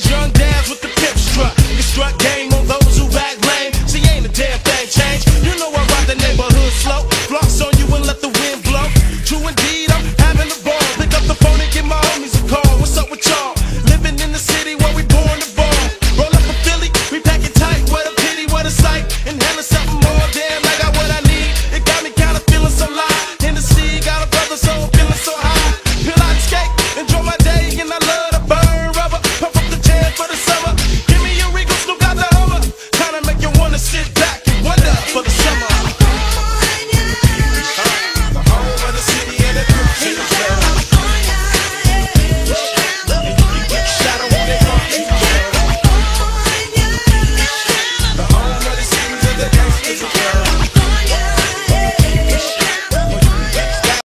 drunk young